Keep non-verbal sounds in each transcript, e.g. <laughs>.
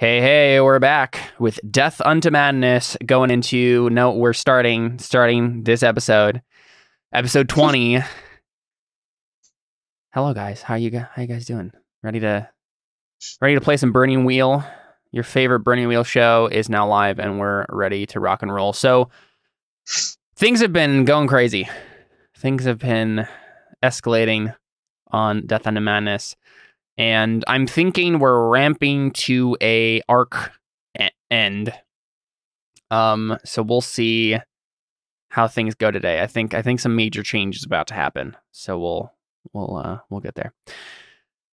Hey, hey, we're back with Death Unto Madness going into no, we're starting starting this episode. Episode <laughs> 20. Hello guys. How you how you guys doing? Ready to ready to play some Burning Wheel? Your favorite Burning Wheel show is now live and we're ready to rock and roll. So things have been going crazy. Things have been escalating on Death Unto Madness and I'm thinking we're ramping to a arc e- end. Um, so we'll see how things go today. I think I think some major change is about to happen. So we'll we'll uh we'll get there.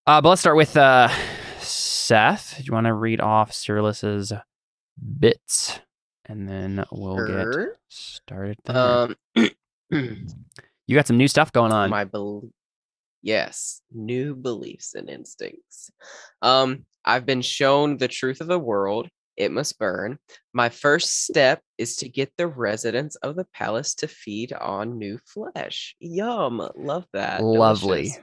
Uh, but let's start with uh Seth. Do you want to read off Cyrillus's bits, and then we'll get started. There. Um, <clears throat> you got some new stuff going on. my bel yes, new beliefs and instincts. Um, I've been shown the truth of the world. It must burn. My first step is to get the residents of the palace to feed on new flesh. Yum, love that. Lovely. Delicious.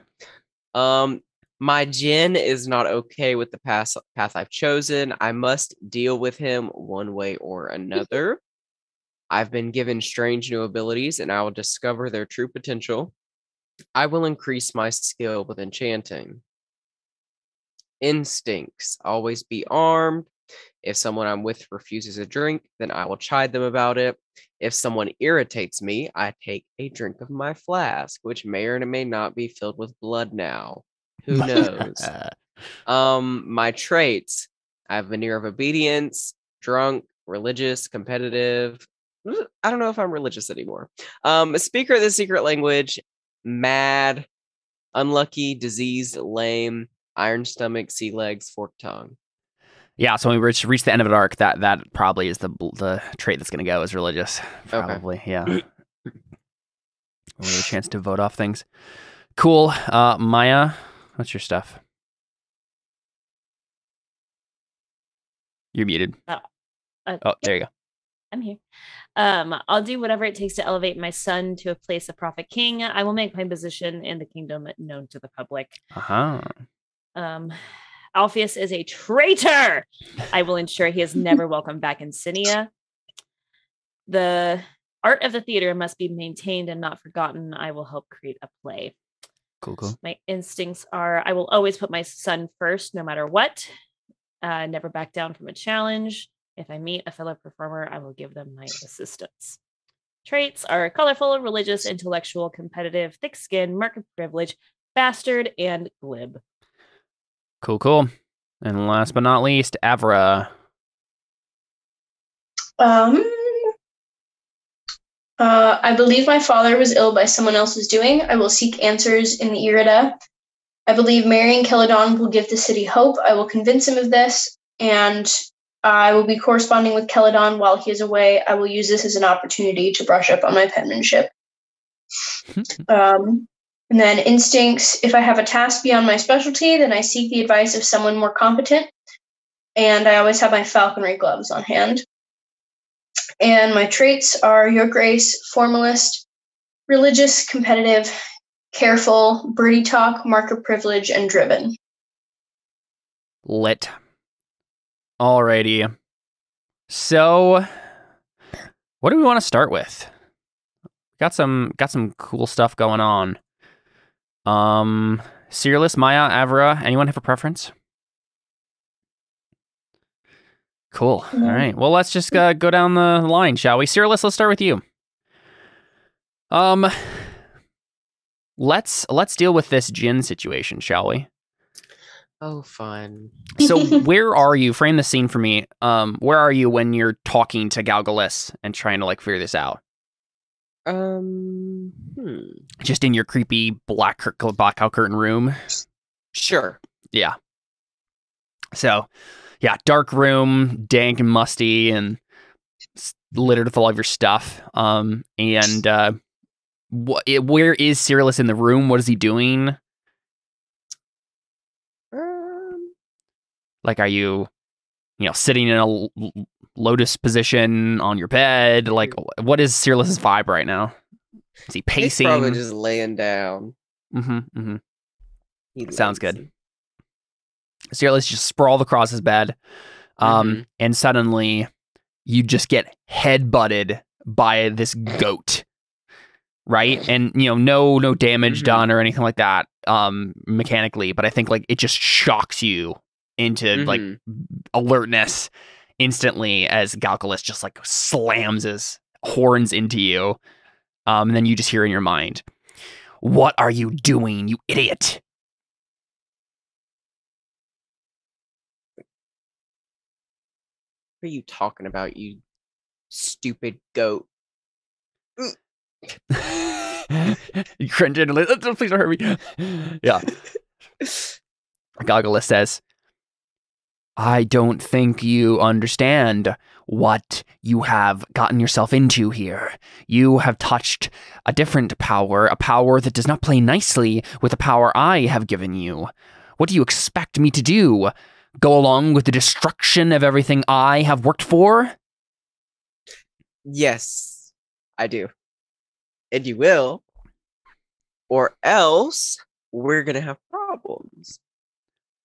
Um, my djinn is not okay with the path path I've chosen. I must deal with him one way or another. I've been given strange new abilities, and I will discover their true potential. I will increase my skill with enchanting. Instincts always be armed. If someone I'm with refuses a drink, then I will chide them about it. If someone irritates me, I take a drink of my flask, which may or may not be filled with blood now. Who <laughs> knows? Um, my traits: I have veneer of obedience, drunk, religious, competitive. I don't know if I'm religious anymore. Um, a speaker of the secret language, mad, unlucky, diseased, lame, iron stomach, sea legs, forked tongue. Yeah, so when we reach, reach the end of an arc, that that probably is the the trait that's going to go is religious. Probably, yeah. <clears throat> we'll get a chance to vote off things. Cool. Uh, Maya, what's your stuff? You're muted. Uh, Oh, there you go. I'm here. Um, I'll do whatever it takes to elevate my son to a place of prophet king. I will make my position in the kingdom known to the public. Uh huh. Um, Alpheus is a traitor. I will ensure he is never <laughs> welcome back in Sinia. The art of the theater must be maintained and not forgotten. I will help create a play. Cool, cool. My instincts are I will always put my son first, no matter what. Uh, never back down from a challenge. If I meet a fellow performer, I will give them my assistance. Traits are colorful, religious, intellectual, competitive, thick skin, mark of privilege, bastard, and glib. Cool, cool. And last but not least, Avra. Um, uh, I believe my father was ill by someone else's doing. I will seek answers in the Irida. I believe marrying Celadon will give the city hope. I will convince him of this, and I will be corresponding with Celadon while he is away. I will use this as an opportunity to brush up on my penmanship. <laughs> um, and then instincts. If I have a task beyond my specialty, then I seek the advice of someone more competent. And I always have my falconry gloves on hand. And my traits are Your Grace, formalist, religious, competitive, careful, birdie talk, mark of privilege, and driven. Lit. Alrighty. So, what do we want to start with? Got some got some cool stuff going on. Um, Cyrillus, Maya, Avra. Anyone have a preference? Cool. All No. right. Well, let's just uh, go down the line, shall we? Cyrillus, let's start with you. Um, let's let's deal with this djinn situation, shall we? Oh, fun. So <laughs> where are you? Frame the scene for me. Um, where are you when you're talking to Galgalus and trying to like figure this out? Um, hmm. Just in your creepy black cur- blackout curtain room. Sure. Yeah. So, yeah, dark room, dank and musty, and littered with all of your stuff. Um, and uh, what? Where is Cyrillus in the room? What is he doing? Like, are you, you know, sitting in a lotus position on your bed? Like, what is Cyrillus' vibe right now? Is he pacing? he's probably just laying down. Mm-hmm. mm-hmm. Sounds good. Cyrillus just sprawled across his bed. Um, Mhm. and suddenly you just get head butted by this goat. Right. <sighs> And you know, no no damage Mhm. done or anything like that, um, mechanically, but I think like it just shocks you into like Mhm. alertness instantly as Galgalus just like slams his horns into you. Um, and then you just hear in your mind, What are you doing, you idiot? What are you talking about, you stupid goat? <laughs> you cringe and like, "Oh, please don't hurt me. Yeah. <laughs> Galgalus says, I don't think you understand what you have gotten yourself into here. You have touched a different power, a power that does not play nicely with the power I have given you. What do you expect me to do? Go along with the destruction of everything I have worked for? Yes, I do. And you will. Or else we're going to have problems.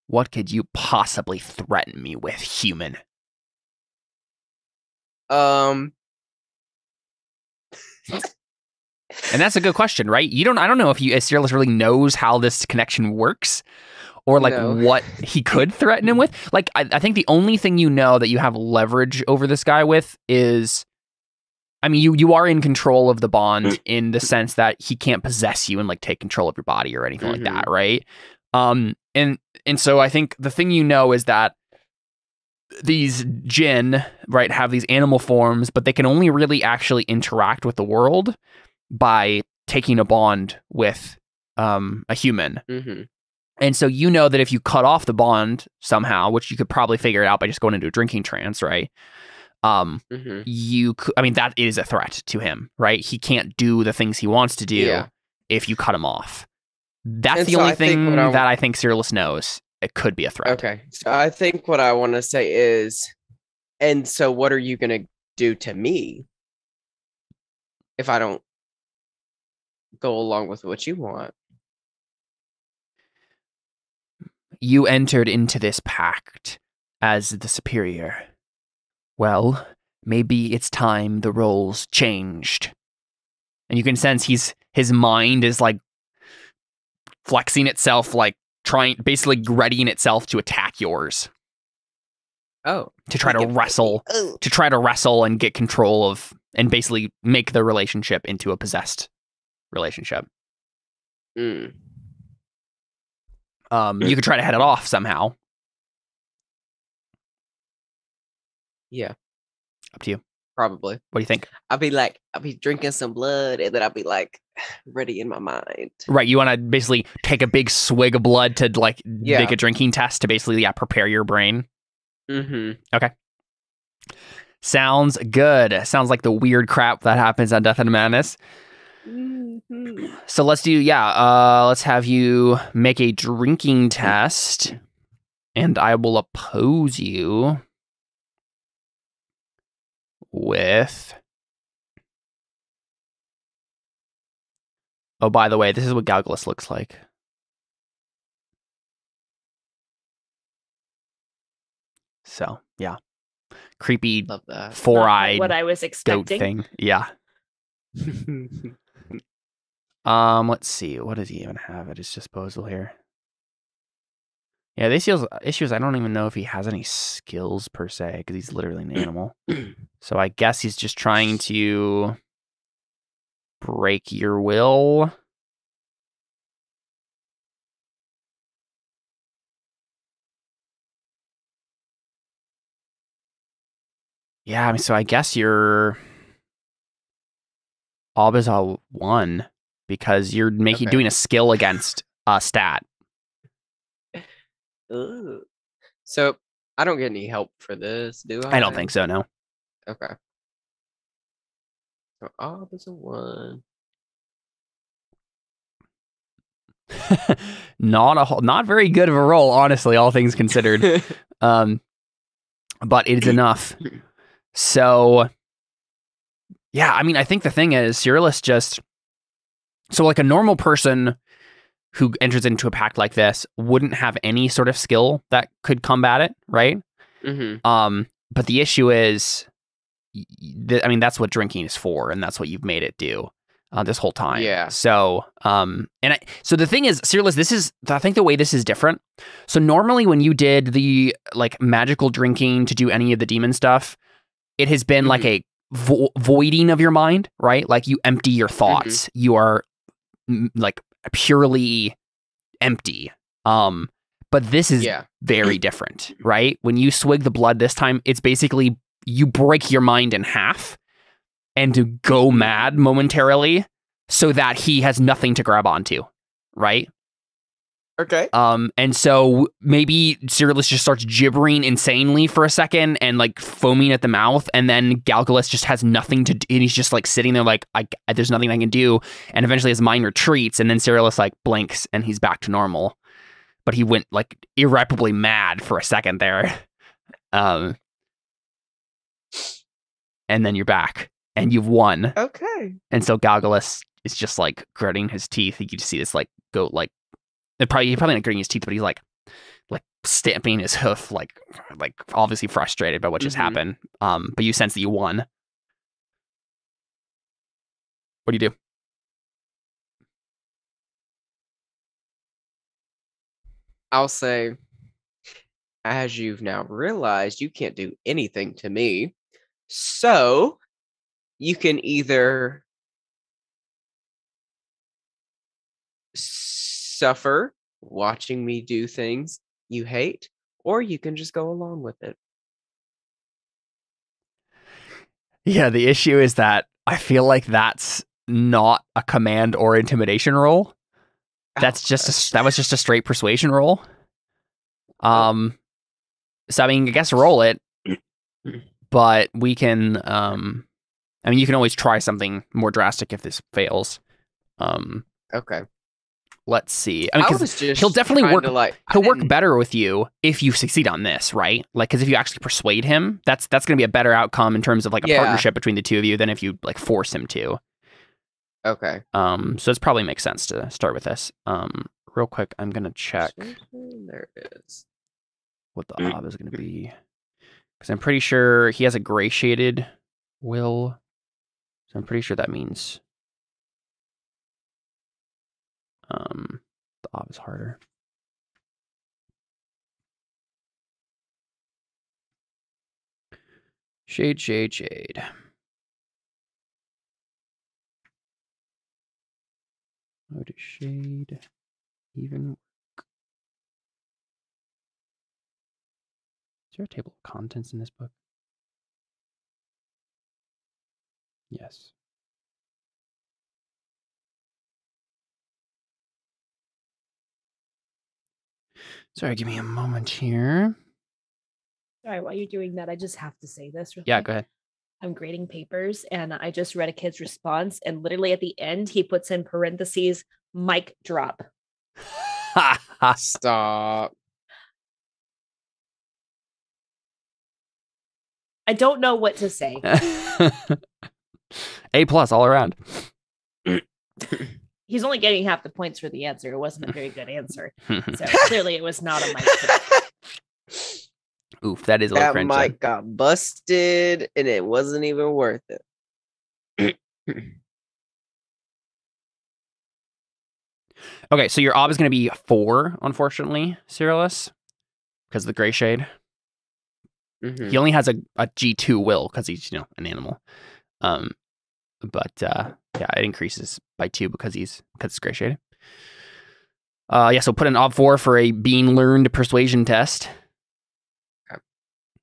What could you possibly threaten me with, human? Um, And that's a good question, right? You don't. I don't know if you, if Cyrillus really knows how this connection works, or like No. what he could threaten him with. <laughs> Like, I, I think the only thing you know that you have leverage over this guy with is, I mean, you you are in control of the bond <clears throat> in the sense that he can't possess you and like take control of your body or anything like that, right? Um, and and so I think the thing you know is that these jinn, right, have these animal forms, but they can only really actually interact with the world by taking a bond with um, a human. hmm And so you know that if you cut off the bond somehow, which you could probably figure it out by just going into a drinking trance, right? Um, hmm you could, I mean, that is a threat to him, right? He can't do the things he wants to do Yeah. if you cut him off. That's And the so only I thing I- that I think Cyrillus knows. It could be a threat. Okay. So I think what I want to say is, and so what are you going to do to me if I don't go along with what you want? You entered into this pact as the superior. Well, maybe it's time the roles changed. And you can sense he's his mind is like flexing itself, like trying basically readying itself to attack yours. Oh. To try to wrestle Oh. to try to wrestle and get control of and basically make the relationship into a possessed relationship. Mm. Um, you could try to head it off somehow. Yeah, Up to you. Probably. What do you think? I'll be like, I'll be drinking some blood, and then I'll be like, <sighs> ready in my mind. Right, you want to basically take a big swig of blood to like Yeah. make a drinking test to basically yeah prepare your brain. Mm-hmm. Okay. Sounds good. Sounds like the weird crap that happens on Death and Madness. Mm-hmm. <clears throat> So let's do yeah. Uh, let's have you make a drinking test, and I will oppose you with. Oh, by the way, this is what Galgalus looks like. So yeah, creepy Love that. four-eyed what I was expecting. thing. Yeah. <laughs> Um, let's see. What does he even have at his disposal here? Yeah, this issues issues. I don't even know if he has any skills per se because he's literally an animal. so I guess he's just trying to break your will. Yeah, I mean, so I guess you're Abizal one because you're making Okay. doing a skill against a stat. Ooh. So I don't get any help for this, do I? I don't think so. No. Okay. So oh, there's a one. <laughs> not a whole, not very good of a roll, honestly. All things considered, <laughs> um, but it's enough. <laughs> So, yeah, I mean, I think the thing is, Cyrillus just so like a normal person who enters into a pact like this wouldn't have any sort of skill that could combat it, right? Mm-hmm. Um, but the issue is, th- I mean, that's what drinking is for, and that's what you've made it do uh, this whole time. Yeah. So, um, and I, so the thing is, Fearless, this is, I think the way this is different. So normally when you did the like magical drinking to do any of the demon stuff, it has been like a vo- voiding of your mind, right? Like you empty your thoughts. You are like purely empty. Um, but this is Yeah. very <clears throat> different, right? When you swig the blood this time, it's basically you break your mind in half and to go mad momentarily so that he has nothing to grab onto, right? Okay. Um, and so maybe Cyrillus just starts gibbering insanely for a second and like foaming at the mouth, and then Galgalus just has nothing to do, and he's just like sitting there like, I, there's nothing I can do, and eventually his mind retreats, and then Cyrillus like blinks and he's back to normal, but he went like irreparably mad for a second there, <laughs> um, and then you're back and you've won, Okay. and so Galgalus is just like gritting his teeth. You can see this like goat like it probably he's probably not gritting his teeth, but he's like like stamping his hoof, like like obviously frustrated by what just Mhm. happened. Um, but you sense that you won. What do you do? I'll say, as you've now realized, you can't do anything to me. So you can either suffer watching me do things you hate, or you can just go along with it. Yeah, the issue is that I feel like that's not a command or intimidation roll. That's Oh, just a, that was just a straight persuasion roll. Um, so I mean, I guess roll it, but we can. Um, I mean, you can always try something more drastic if this fails. Um, okay. Let's see. I mean, I 'cause was just he'll definitely work- to, like he'll work better with you if you succeed on this, right? Like, because if you actually persuade him, that's that's going to be a better outcome in terms of like a Yeah. partnership between the two of you than if you like force him to. Okay. Um, so it's probably makes sense to start with this. Um, real quick, I'm gonna check There it is. what the ob is gonna be because I'm pretty sure he has a gray shaded will, so I'm pretty sure that means um the ob is harder. Shade, shade, shade. How does shade even work? Is there a table of contents in this book? Yes. Sorry, give me a moment here. Sorry, while you're doing that, I just have to say this. real Yeah, go ahead. I'm grading papers and I just read a kid's response, and literally at the end, he puts in parentheses, mic drop. Ha <laughs> stop. I don't know what to say. <laughs> A plus all around. <clears throat> He's only getting half the points for the answer. It wasn't a very good answer. So <laughs> clearly it was not a mic drop. Oof, that is a little that cringe. mic got busted and it wasn't even worth it. <clears throat> Okay, so your ob is going to be four, unfortunately, Cyrillus, because of the gray shade. Mhm. He only has a, a G2 will because he's, you know, an animal. Um, but uh, yeah, it increases by two because he's because it's gray shade. Uh, yeah, so put an ob four for a beginner's luck persuasion test.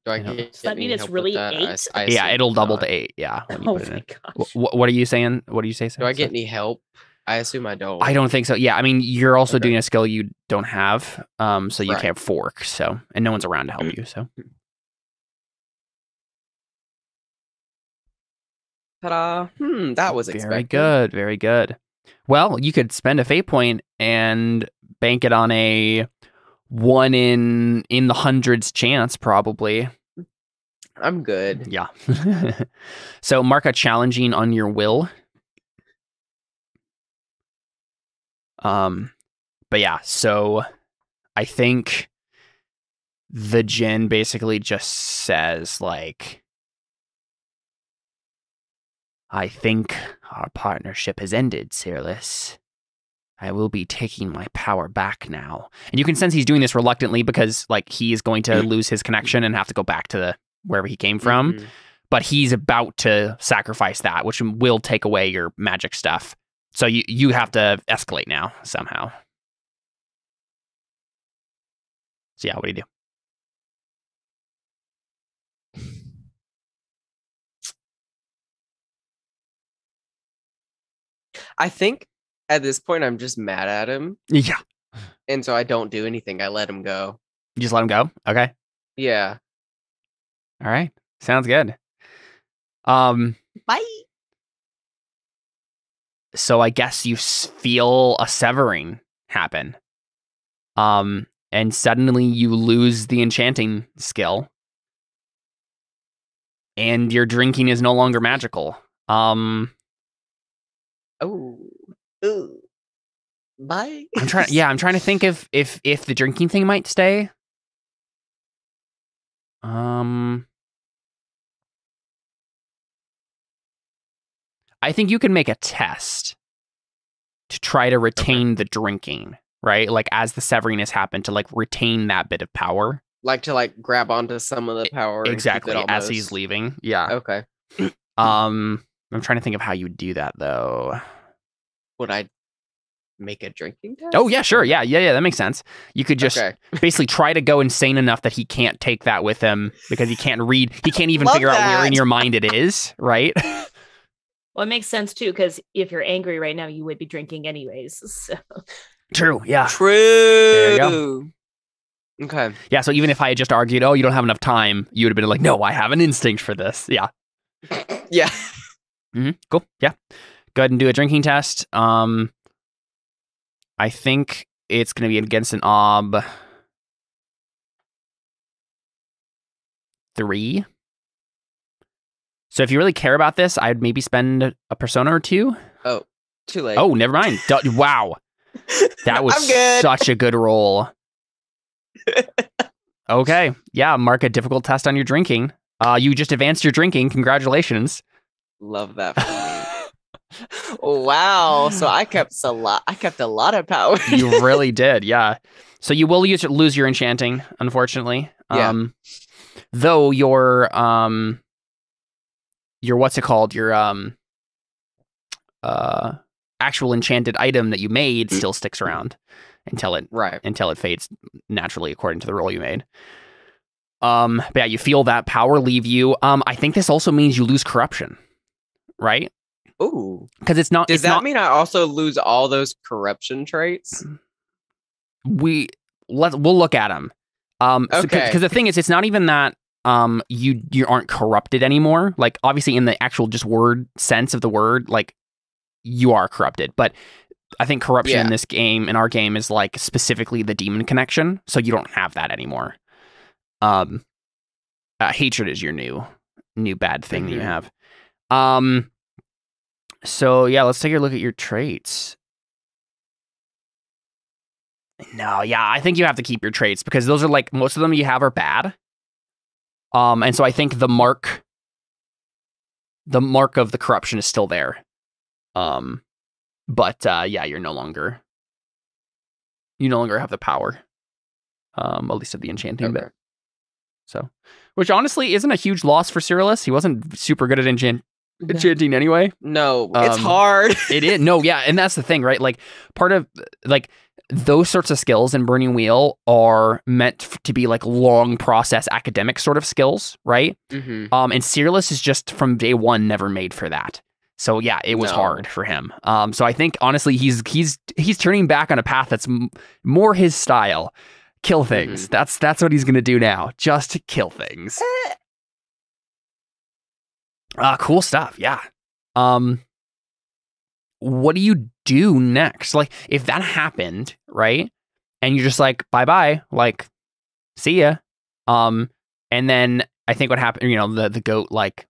Do I know. get Does that any mean it's really that? I eight? yeah, it'll double not. to eight. Yeah. when you <laughs> Oh put it my in. gosh. Wh- wh- what are you saying? What do you say? Do I get any help? I assume I don't. I don't think so. Yeah, I mean, you're also Okay. doing a skill you don't have, um, so you Right. can't fork. So, and no one's around to help you. So, Ta-da. Hmm, that was very good, very good. Well, you could spend a fate point and bank it on a one in in the hundreds chance, probably. I'm good. Yeah. <laughs> so mark a challenging on your will. Um, but yeah, so I think the Jinn basically just says like I think our partnership has ended, Cyrillus. I will be taking my power back now. And you can sense he's doing this reluctantly because like he is going to lose his connection and have to go back to the wherever he came from. Mhm. But he's about to sacrifice that, which will take away your magic stuff. So you you have to escalate now somehow. So yeah, what do you do? I think at this point I'm just mad at him, Yeah. and so I don't do anything. I let him go. You just let him go? Okay. Yeah. All right. Sounds good. Um Bye. so I guess you feel a severing happen. Um, and suddenly you lose the enchanting skill, and your drinking is no longer magical. Um, Oh. Ooh. Bye. I'm trying. Yeah, I'm trying to think if if if the drinking thing might stay. Um, I think you can make a test to try to retain the drinking, right? Like as the severing has happened, to like retain that bit of power. like to like grab onto some of the power. and keep it exactly as he's leaving. Yeah. Okay. Um, I'm trying to think of how you would do that though. Would I make a drinking test? Oh yeah, sure. Yeah, yeah, yeah. That makes sense. You could just okay. basically try to go insane enough that he can't take that with him because he can't read. He can't even Love figure out where in your mind it is. Right. <laughs> Well, it makes sense too, because if you're angry right now, you would be drinking anyways. <laughs> So True. Yeah. True. you go. Okay. Yeah. So even if I had just argued, oh, you don't have enough time, you would have been like, no, I have an instinct for this. Yeah. <laughs> Yeah. hmm Cool. Yeah. Go ahead and do a drinking test. Um, I think it's going to be against an ob three. So if you really care about this, I'd maybe spend a persona or two. Oh, Too late. Oh, never mind. Wow, <laughs> that was such a good roll. <laughs> okay, yeah, mark a difficult test on your drinking. Uh, you just advanced your drinking. Congratulations. Love that. Wow. So I kept a lot. I kept a lot of power. you <laughs> really did, yeah. So you will use, lose your enchanting, unfortunately. Yeah. Um, though your um, your what's it called? Your um, uh, actual enchanted item that you made still sticks around until it right. until it fades naturally according to the roll you made. Um, but yeah, you feel that power leave you. Um, I think this also means you lose corruption, right? Ooh. Because it's not. Does it's that not, mean I also lose all those corruption traits? we let we'll look at them. Um, Okay. Because the thing is, it's not even that um you you aren't corrupted anymore. Like obviously in the actual just word sense of the word, like you are corrupted, but. I think corruption in this game, in our game, is like specifically the demon connection, so you don't have that anymore. Um, uh, hatred is your new, new bad thing that you Mhm. have. Um, so yeah, let's take a look at your traits. No, yeah, I think you have to keep your traits because those are like most of them you have are bad. Um, and so I think the mark, the mark of the corruption is still there. Um, but uh, yeah, you're no longer, you no longer have the power. Um, at least of the enchanting bit. So, which honestly isn't a huge loss for Cyrillus. He wasn't super good at enchant- enchanting anyway. No, it's Um, hard. <laughs> It is no, yeah, and that's the thing, right? Like part of like those sorts of skills in Burning Wheel are meant to be like long process academic sort of skills, right? Mhm. Um, and Cyrillus is just from day one never made for that. So yeah, it was No. hard for him. Um, so I think honestly he's he's he's turning back on a path that's m- more his style. Kill things. That's that's what he's gonna do now. Just kill things. Ah, cool stuff. Yeah. Um, what do you do next? Like, if that happened, right? And you're just like, bye bye, like, see ya. Um, and then I think what happened, you know, the the goat like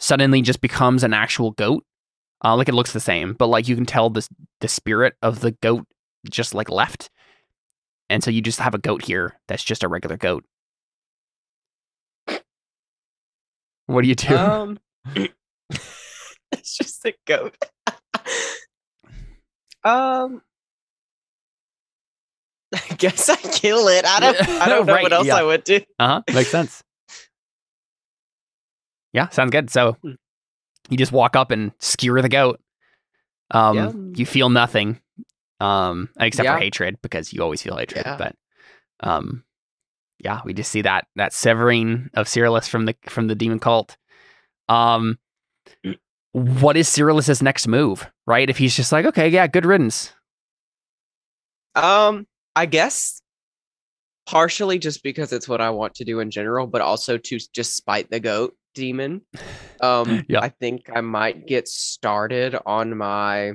suddenly just becomes an actual goat. Uh, like it looks the same, but like you can tell this the spirit of the goat just like left. and so you just have a goat here that's just a regular goat. What do you do? Um, <laughs> <laughs> it's just a goat. <laughs> um, I guess I kill it. I don't. I don't know Right, what else yeah. I would do. Uh huh. Makes sense. Yeah, sounds good. So Hmm. you just walk up and skewer the goat. Um, Yeah. you feel nothing, um, except Yeah. for hatred because you always feel hatred. But, um, yeah, we just see that that severing of Cyrillus from the from the demon cult. Um, what is Cyrillus's next move? Right? If he's just like, okay, yeah, good riddance. Um, I guess partially just because it's what I want to do in general, but also to just spite the goat demon. Um, <laughs> Yeah. I think I might get started on my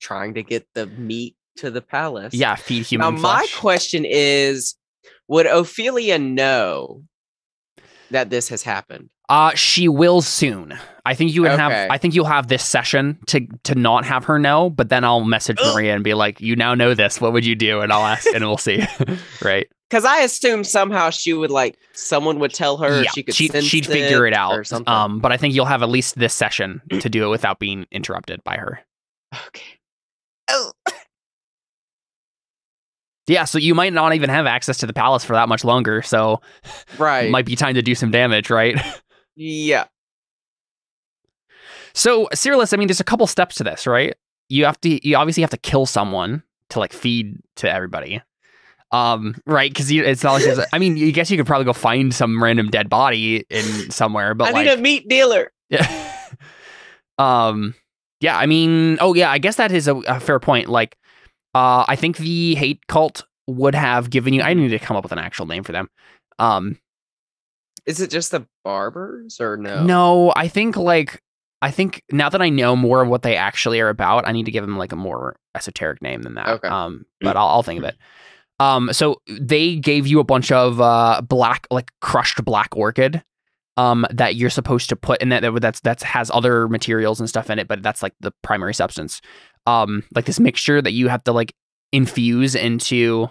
trying to get the meat to the palace. Yeah, feed human. Now, human my question is Would Ophelia know that this has happened? Uh she will soon. I think you would have I think you'll have this session to to not have her know, but then I'll message <gasps> Maria and be like, "You now know this. What would you do?" and I'll ask and we'll see. <laughs> <laughs> right? Because I assume somehow she would like someone would tell her yeah. she could she'd, sense she'd figure it out or something. Um but I think you'll have at least this session to do it <clears throat> without being interrupted by her. okay. Yeah, so you might not even have access to the palace for that much longer, so right. it might be time to do some damage, right? <laughs> yeah. So, Cyrillus, I mean, there's a couple steps to this, right? You have to, you obviously have to kill someone to like feed to everybody, um, right? Because it's not like there's I mean, you guess you could probably go find some random dead body in somewhere, but I like, need a meat dealer. yeah, <laughs> um, yeah. I mean, oh yeah, I guess that is a, a fair point. Like, uh, I think the hate cult would have given you. I need to come up with an actual name for them. Um, Is it just the barbers or no? No, I think like I think now that I know more of what they actually are about, I need to give them like a more esoteric name than that. Okay. Um, but I'll, I'll think of it. Um, so they gave you a bunch of uh black like crushed black orchid. Um, that you're supposed to put in that that that's that's has other materials and stuff in it, but that's like the primary substance. Um, like this mixture that you have to like infuse into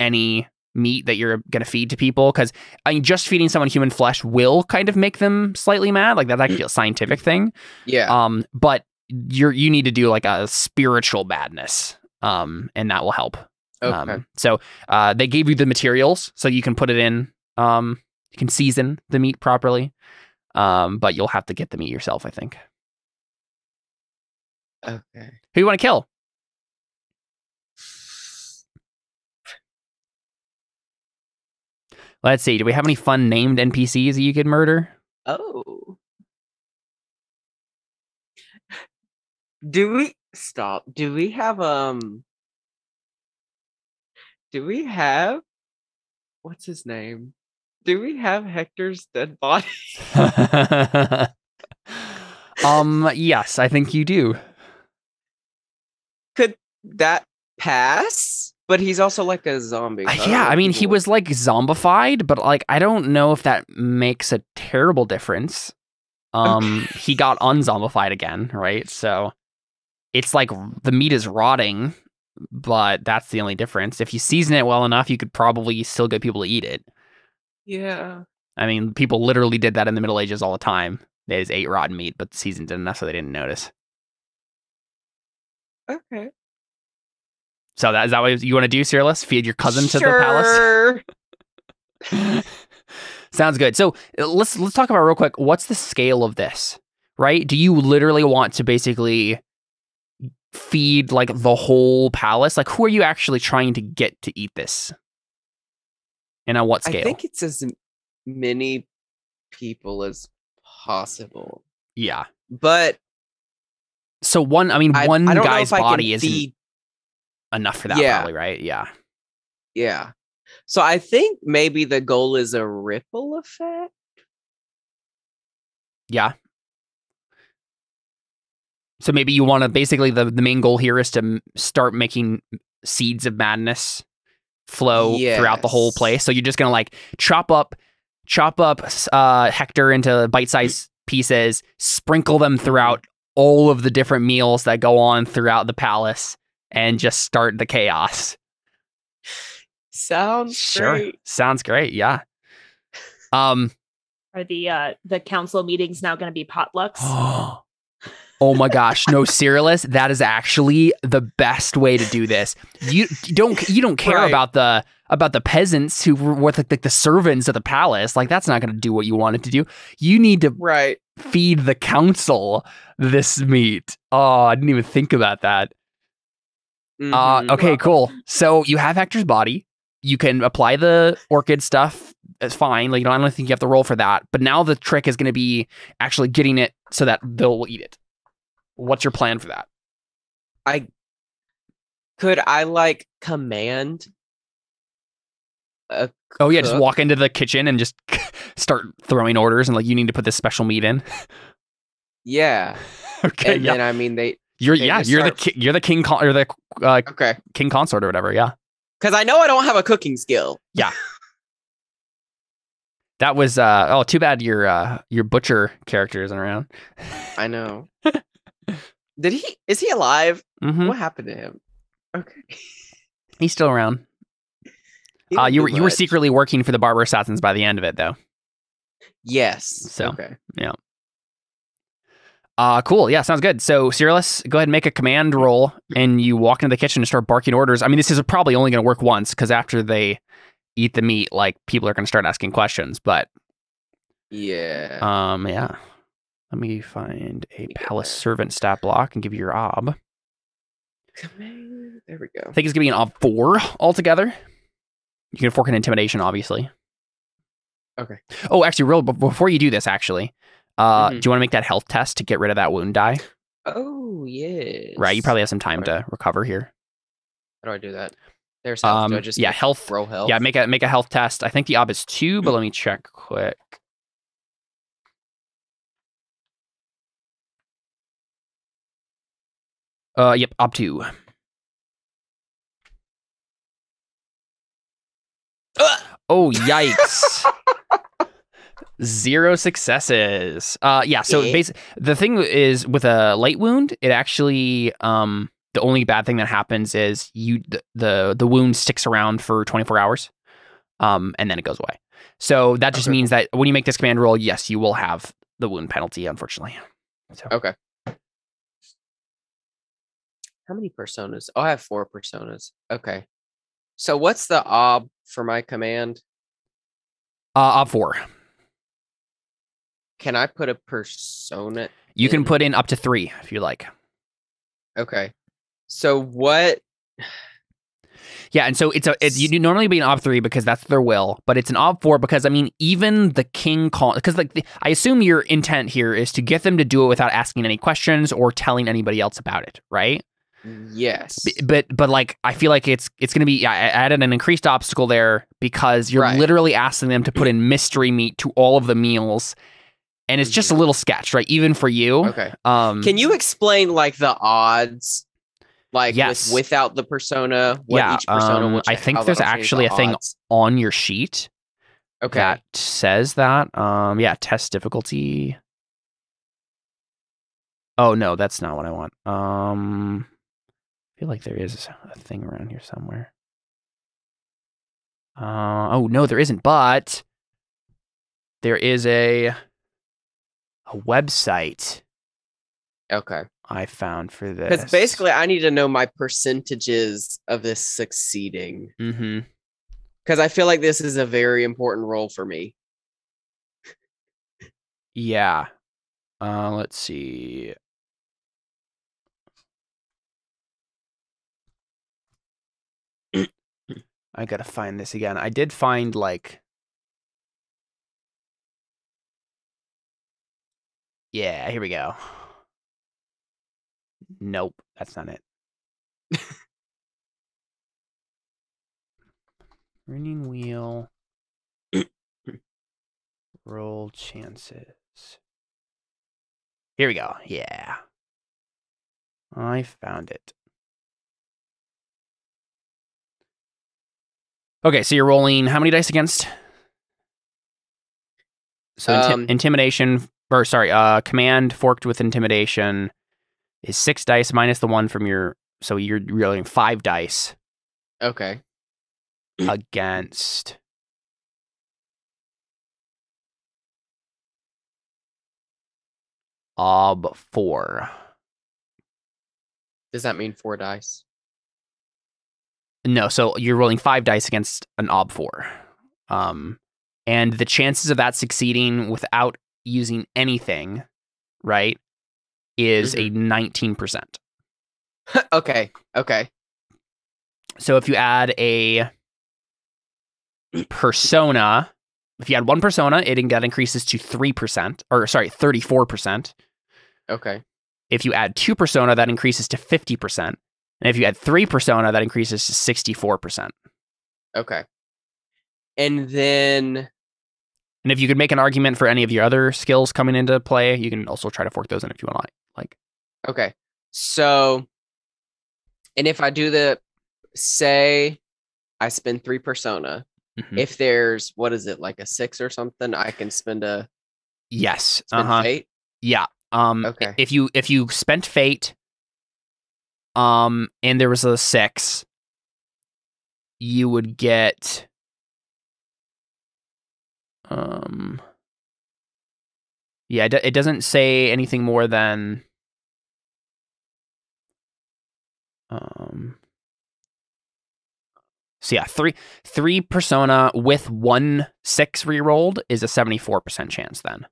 any meat that you're gonna feed to people because I mean, just feeding someone human flesh will kind of make them slightly mad. Like that's actually a scientific thing. Yeah. Um, but you're you need to do like a spiritual badness. Um, and that will help. okay. Um, so uh, they gave you the materials so you can put it in. Um, you can season the meat properly. Um, but you'll have to get the meat yourself, I think. Okay. Who you want to kill? Let's see. Do we have any fun named NPCs that you could murder? Oh. Do we stop? Do we have um Do we have what's his name? Do we have Hector's dead body? <laughs> um, yes, I think you do. That pass? But he's also like a zombie. Uh, yeah, I mean, he was like zombified, but like I don't know if that makes a terrible difference. Um, he got unzombified again, right? So it's like the meat is rotting, but that's the only difference. If you season it well enough, you could probably still get people to eat it. Yeah. I mean, people literally did that in the Middle Ages all the time. They just ate rotten meat, but seasoned it enough so they didn't notice. Okay. So that is that what you want to do, Cyrillus? Feed your cousin to the palace? Sure. <laughs> Sounds good. So uh, let's let's talk about real quick. What's the scale of this? Right? Do you literally want to basically feed like the whole palace? Like, who are you actually trying to get to eat this? And on what scale? I think it's as many people as possible. yeah. But So one, I mean, one I guy's body feed- enough for that, Yeah. probably, right? Yeah. Yeah. So I think maybe the goal is a ripple effect. Yeah. So maybe you want to basically the, the main goal here is to m- start making seeds of madness flow throughout the whole place. So you're just gonna like chop up, chop up uh, Hector into bite-sized pieces, sprinkle them throughout all of the different meals that go on throughout the palace, and just start the chaos. Sounds Sure. great. Sounds great. Yeah. Um Are the uh the council meetings now going to be potlucks? <gasps> Oh my gosh, no, Cyrillus, that is actually the best way to do this. You, don't you don't <laughs> care Right. about the about the peasants who were with like, the servants of the palace. Like that's not going to do what you want it to do. You need to Right. feed the council this meat. Oh, I didn't even think about that. Uh, Mhm. okay, cool. So you have Hector's body. You can apply the orchid stuff. It's fine. Like, I don't think you have to roll for that. But now the trick is going to be actually getting it so that they'll eat it. What's your plan for that? I could I like command a Oh yeah, just walk into the kitchen and just <laughs> start throwing orders and like you need to put this special meat in. yeah. <laughs> okay, and yeah, then I mean they you're yeah you're start- the ki- you're the king con- or the uh, okay. king consort or whatever. Yeah, Cause I know I don't have a cooking skill. Yeah, <laughs> that was uh oh too bad your uh your butcher character isn't around. I know. <laughs> Did he is he alive? hmm What happened to him? Okay. <laughs> He's still around. He Uh, you were you were secretly working for the Barber Assassins by the end of it though. Yes. So. okay. Uh cool. Yeah, sounds good. So Cyrillus, go ahead and make a command roll and you walk into the kitchen and start barking orders. I mean, this is probably only gonna work once because after they eat the meat, like people are gonna start asking questions. But Yeah. um yeah. Let me find a palace servant stat block and give you your ob. Command. There we go. I think it's be an ob four altogether. You can fork an intimidation, obviously. Okay. Oh, actually, real before you do this, actually, uh, Mhm. do you want to make that health test to get rid of that wound die? Oh yes. Right. You probably have some time to recover here. How do I do that? There's health. do I Um, just yeah, health. roll health? Yeah, make a make a health test. I think the ob is two, but let me check quick. Uh, yep, ob two. Ugh! Oh, yikes. <laughs> Zero successes. Uh, yeah. So Yeah. basi- the thing is with a light wound, it actually um the only bad thing that happens is you the the, the wound sticks around for 24 hours, um, and then it goes away. So that just Okay, means that when you make this command roll, yes, you will have the wound penalty, unfortunately. So Okay. How many personas? Oh, I have four personas. Okay. So what's the ob for my command? uh, ob four. Can I put a persona? You can put in up to three if you like. Okay. So what? Yeah, and so it's a it, you normally be an ob three because that's their will, but it's an ob four because I mean even the king call because like the, I assume your intent here is to get them to do it without asking any questions or telling anybody else about it, right? Yes. B- But but like I feel like it's it's gonna be I I added an increased obstacle there because you're Right. literally asking them to put in mystery meat to all of the meals, and it's just a Mhm. little sketch, right? Even for you. Okay. Um, Can you explain like the odds? Like with- without the persona, what Yeah, each persona um, I think there's actually the a thing odds. on your sheet Okay. that says that. Um, yeah, test difficulty. Oh no, that's not what I want. Um, I feel like there is a thing around here somewhere. Uh, oh no, there isn't. But there is a a website Okay. I found for this. Because basically, I need to know my percentages of this succeeding. Because I feel like this is a very important role for me. yeah. Uh, let's see. <coughs> I gotta find this again. I did find like. Yeah, here we go. Nope, that's not it. Burning Wheel. Roll chances. Here we go. Yeah. I found it. Okay, so you're rolling how many dice against? So inti- Um, intimidation, or sorry, uh, command forked with intimidation is six dice minus the one from your So you're rolling five dice Okay. against. Ob four. Does that mean four dice? No, so you're rolling five dice against an ob four. Um, and the chances of that succeeding without using anything, right, is a mm-hmm. 19%. <laughs> okay. Okay. So if you add a <clears throat> persona, if you add one persona, it that increases to 3%, or sorry, 34%. Okay. If you add two persona, that increases to 50%. And if you add three persona, that increases to 64%. Okay. And then And if you could make an argument for any of your other skills coming into play, you can also try to fork those in if you want. Like, okay. So and if I do the say I spend three persona, mhm. if there's what is it, like a six or something, I can spend a yes, uh-huh. fate. yeah. Um, Okay. if you if you spent fate, um, and there was a six, you would get, um, yeah, it, it doesn't say anything more than, um. So yeah, three three persona with one six rerolled is a seventy four percent chance then.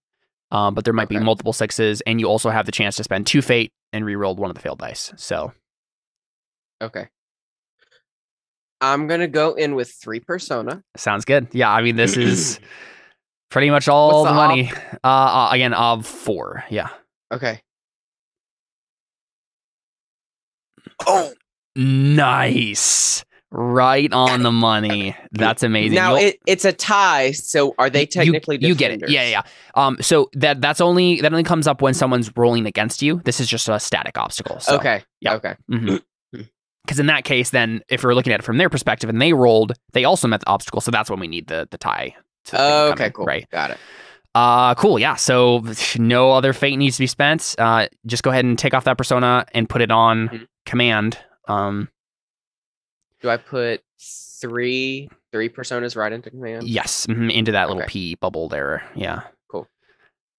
Um, but there might be multiple sixes, and you also have the chance to spend two fate and rerolled one of the failed dice. So Okay. I'm gonna go in with three persona. sounds good. Yeah, I mean this is <clears throat> pretty much all What's the the money. Uh, uh, again, ob four. Yeah. Okay. Oh, nice. Right on the money. <coughs> That's amazing. Now it, it's a tie, so are they technically you, get it yeah yeah yeah um so that that's only that only comes up when someone's rolling against you this is just a static obstacle so Okay. yeah. Okay. <coughs> because in that case then if we're looking at it from their perspective and they rolled they also met the obstacle so that's when we need the the tie come Okay, in, cool. right Got it. uh cool yeah so no other fate needs to be spent uh just go ahead and take off that persona and put it on Mhm. command um Do I put three three personas right into command? Yes, mhm, into that little Okay. P bubble there. Yeah. Cool.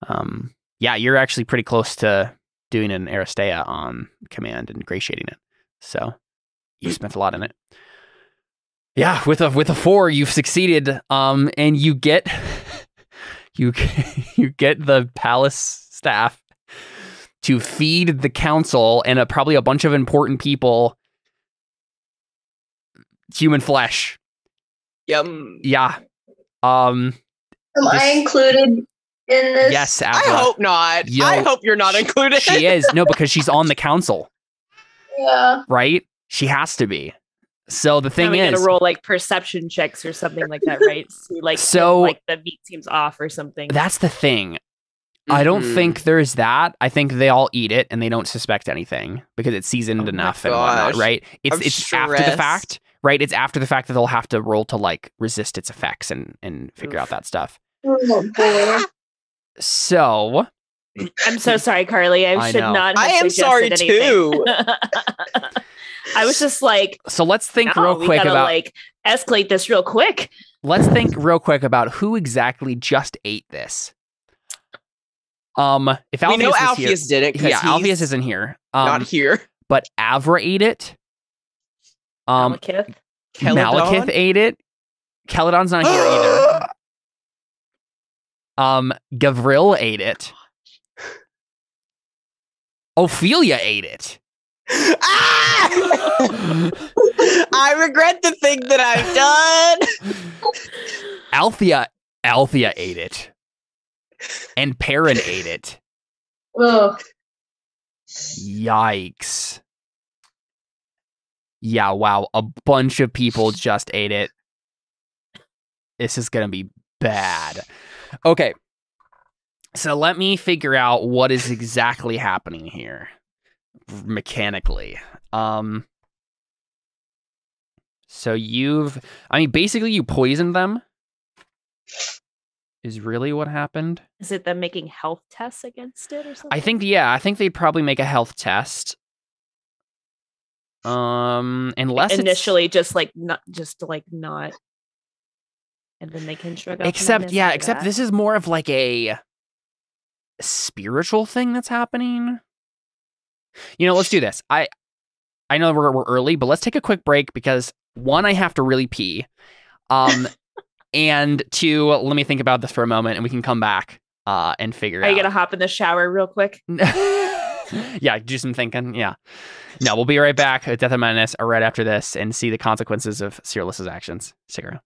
Um, yeah, you're actually pretty close to doing an Aristea on command and gratiating it. So you spent a lot in it. Yeah, with a with a four, you've succeeded. Um, and you get <laughs> you <laughs> you get the palace staff to feed the council and a, probably a bunch of important people human flesh. Yum. Yeah. Um. Am I included in this? Yes, I hope not. Yo, I hope you're not included. she is no because she's on the council, <laughs> Yeah. right? She has to be. So the thing Now we is, gotta roll like perception checks or something like that, right? <laughs> See, like So- like the beat seems off or something. that's the thing. I don't Mhm. think there's that. I think they all eat it and they don't suspect anything because it's seasoned Oh enough and whatnot, right? It's I'm it's after the fact, right? It's after the fact that they'll have to roll to like resist its effects and and figure out that stuff. Oh, boy. So I'm so sorry, Carly. I, I should know. not. I am sorry anything. too. <laughs> <laughs> I was just like, so let's think no, real we quick gotta about like escalate this real quick. let's think real quick about who exactly just ate this. Um, if we know Alpheus here, did it yeah, he's Alpheus isn't here. Um, not here. but Avra ate it. Um, Malekith. Malekith ate it. Caledon's not here either. <gasps> Um, Gavril ate it. <gasps> Ophelia ate it. Ah! I regret the thing that I've done. Althea, Althea ate it. And Perrin ate it. Ugh. Yikes. Yeah, wow. A bunch of people just ate it. This is going to be bad. Okay. So let me figure out what is exactly happening here mechanically. Um so you've I mean basically you poisoned them is really what happened. Is it them making health tests against it or something? I think yeah, I think they'd probably make a health test. Um, unless initially just like not just like not and then they can shrug except yeah except that. this is more of like a spiritual thing that's happening you know let's do this i i know we're, we're early but let's take a quick break because one i have to really pee um <laughs> and two let me think about this for a moment and we can come back uh and figure out. are you gonna hop in the shower real quick? <laughs> Yeah do some thinking yeah. No we'll be right back at death of madness right after this and see the consequences of Cyrillus' actions. Stick around